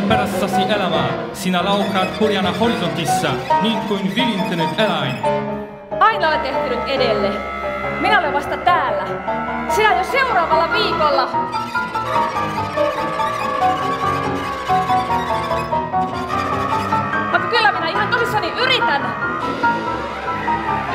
Juoksen perässäsi elämää, sinä laukaat hurjana horisontissa, niin kuin vilintynyt eläin. Aina olet ehtinyt edelle. Minä olen vasta täällä. Sinä jo seuraavalla viikolla. Mutta kyllä minä ihan tosissani yritän.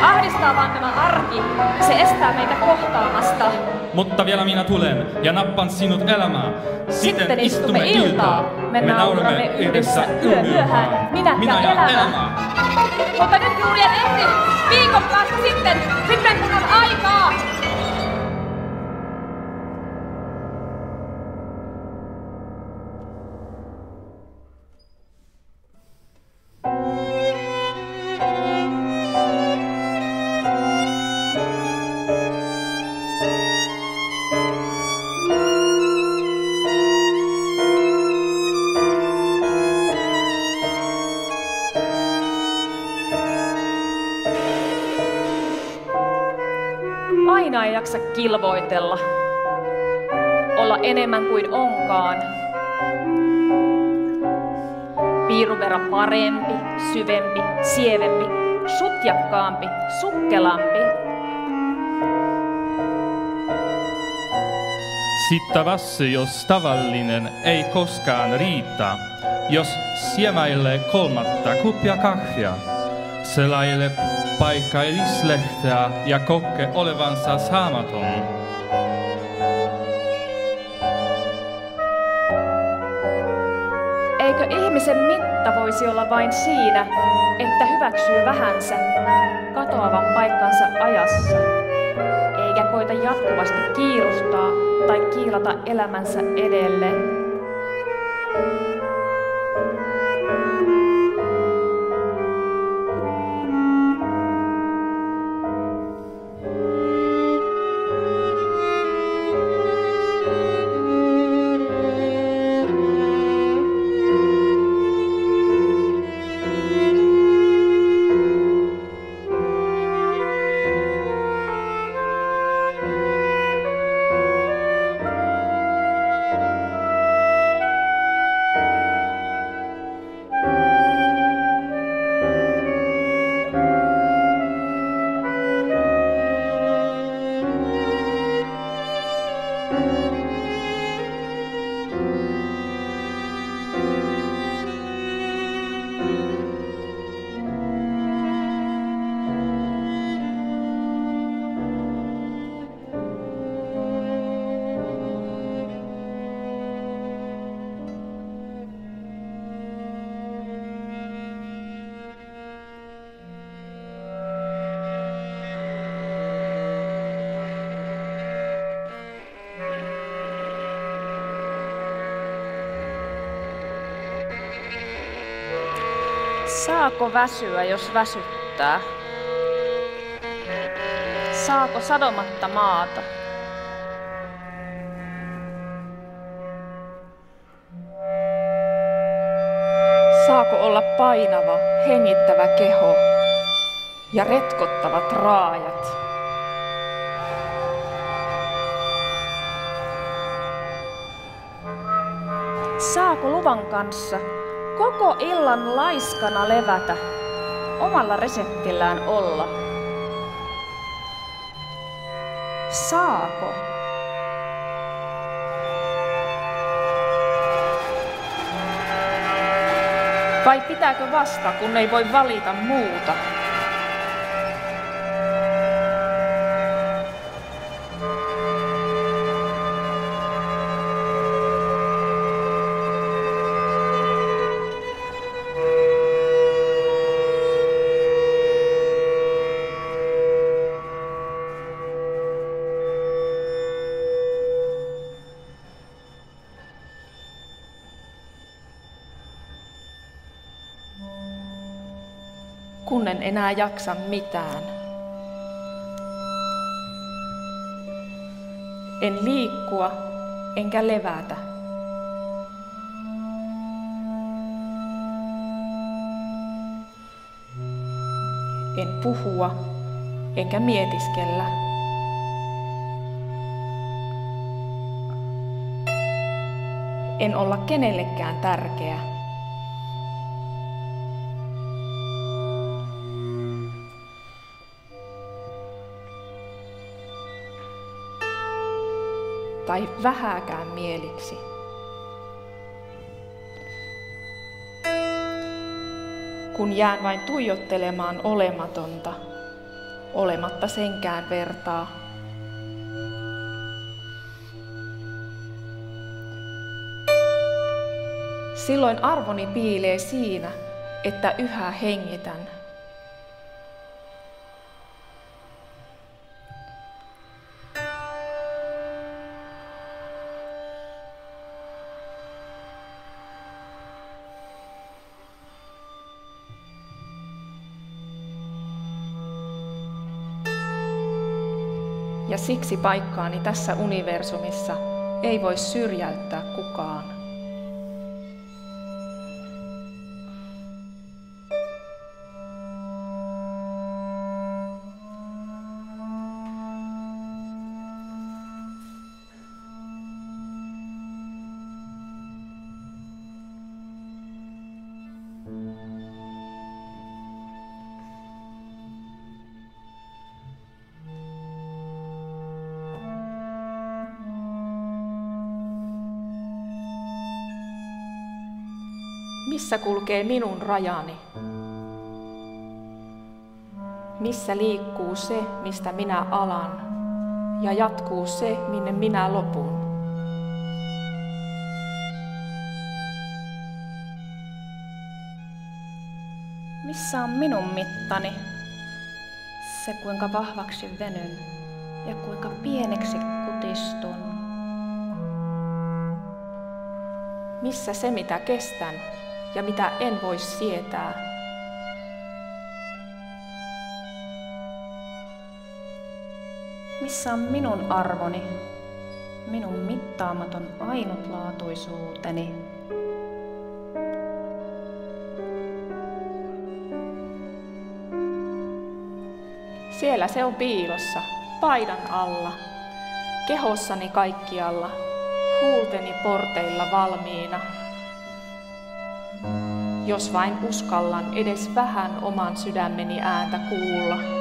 Ahdistaa vaan tämä arki. Se estää meitä kohtaamasta. Mutta vielä minä tulen ja nappan sinut elämään. Siten, Sitten istumme iltaa. Me nauramme yhdessä yö myöhään. Minä, minä ja, ja elämä. elämä. Mutta nyt juuri en ehdi. Viikon päästä sitten. Sitten kun on aikaa. Jaksa kilvoitella. Olla enemmän kuin onkaan. Piirun verran parempi, syvempi, sievempi, sutjakkaampi, sukkelampi. Sittävässä, jos tavallinen ei koskaan riitä, jos siemäilee kolmatta kuppia kahvia, selaille paikallislehteä ja kokke olevansa saamaton. Eikö ihmisen mitta voisi olla vain siinä, että hyväksyy vähänsä, katoavan paikkansa ajassa, eikä koita jatkuvasti kiirustaa tai kiilata elämänsä edelle? Saako väsyä, jos väsyttää? Saako sadomatta maata? Saako olla painava, hengittävä keho ja retkottavat raajat? Saako luvan kanssa koko illan laiskana levätä, omalla reseptillään olla? Saako? Vai pitääkö vasta, kun ei voi valita muuta? Kun en enää jaksa mitään. En liikkua, enkä levätä. En puhua, enkä mietiskellä. En olla kenellekään tärkeä. Tai vähäkään mieliksi. Kun jään vain tuijottelemaan olematonta, olematta senkään vertaa, Silloin arvoni piilee siinä, että yhä hengitän. Ja siksi paikkaani tässä universumissa ei voi syrjäyttää kukaan. Missä kulkee minun rajani? Missä liikkuu se, mistä minä alan, ja jatkuu se, minne minä lopun? Missä on minun mittani? Se kuinka vahvaksi venyn ja kuinka pieneksi kutistun. Missä se, mitä kestän ja mitä en voi sietää? Missä on minun arvoni, minun mittaamaton ainutlaatuisuuteni? Siellä se on piilossa, paidan alla, kehossani kaikkialla, huulteni porteilla valmiina. Jos vain uskallan edes vähän oman sydämeni ääntä kuulla.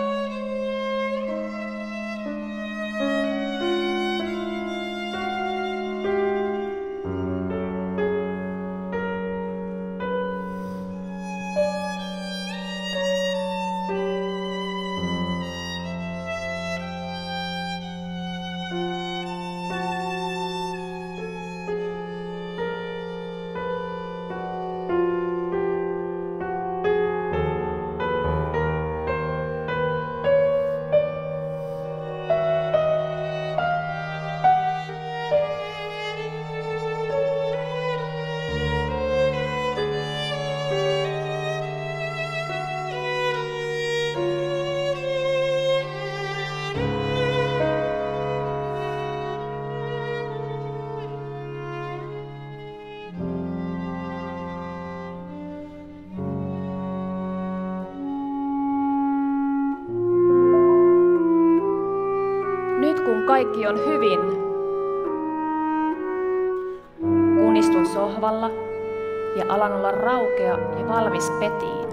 Kaikki on hyvin, kun istun sohvalla ja alan olla raukea ja valmis petiin.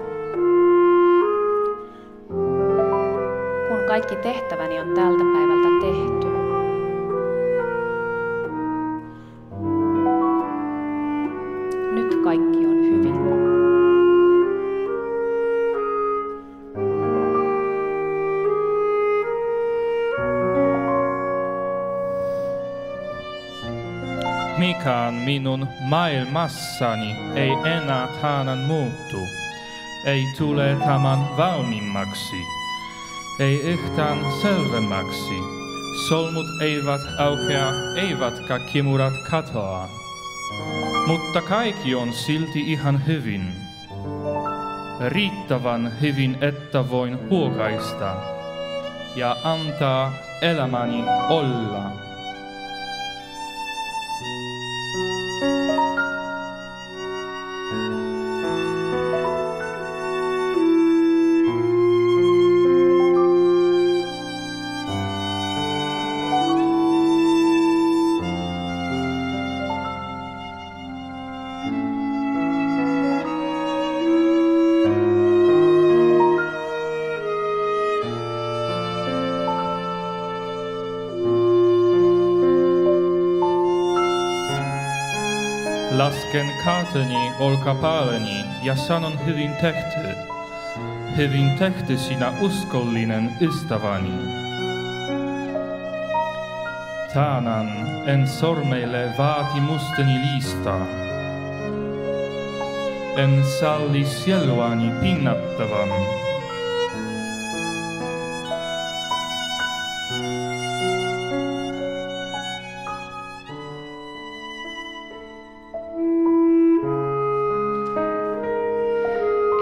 Kun kaikki tehtäväni on tältä päivältä tehty. Mikään minun maailmassani ei enää tanan muuttu. Ei tule tämän valmiimmaksi. Ei yhtään selvemmäksi. Solmut eivät aukea, eivätkä kimurat katoa. Mutta kaikki on silti ihan hyvin. Riittävän hyvin, että voin huokaista ja antaa elämäni olla. Lasken kaateni olkapäälleni ja sanon hyvin tehty. Hyvin tehty sinä uskollinen ystäväni. Tänään en sormeille vaatimusteni listaa. En salli sieluani pinnattavan.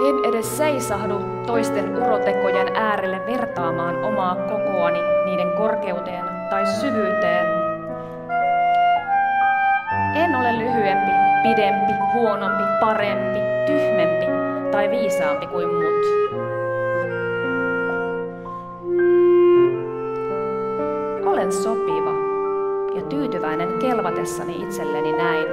En edes seisahdu toisten urotekojen äärelle vertaamaan omaa kokoani niiden korkeuteen tai syvyyteen. En ole lyhyempi, pidempi, huonompi, parempi, tyhmempi tai viisaampi kuin muut. Olen sopiva ja tyytyväinen kelvatessani itselleni näin.